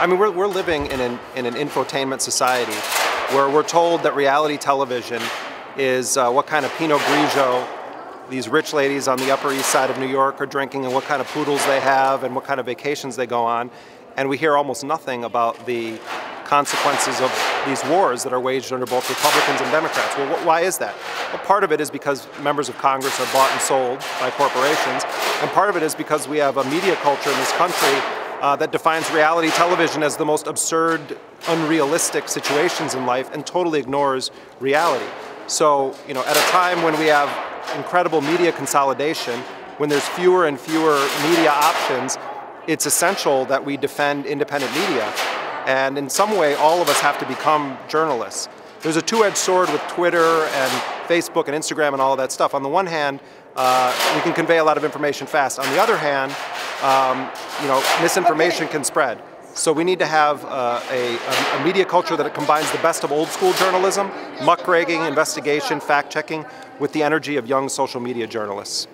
I mean, we're, we're living in an, in an infotainment society where we're told that reality television is uh, what kind of Pinot Grigio these rich ladies on the Upper East Side of New York are drinking and what kind of poodles they have and what kind of vacations they go on. And we hear almost nothing about the consequences of these wars that are waged under both Republicans and Democrats. Well, wh why is that? Well, part of it is because members of Congress are bought and sold by corporations, and part of it is because we have a media culture in this country uh, that defines reality television as the most absurd, unrealistic situations in life and totally ignores reality. So, you know, at a time when we have incredible media consolidation, when there's fewer and fewer media options, it's essential that we defend independent media. And in some way, all of us have to become journalists. There's a two-edged sword with Twitter and Facebook and Instagram and all of that stuff. On the one hand, uh, we can convey a lot of information fast. On the other hand, um, you know, misinformation can spread. So we need to have uh, a, a, media culture that combines the best of old school journalism, muckraking, investigation, fact checking, with the energy of young social media journalists.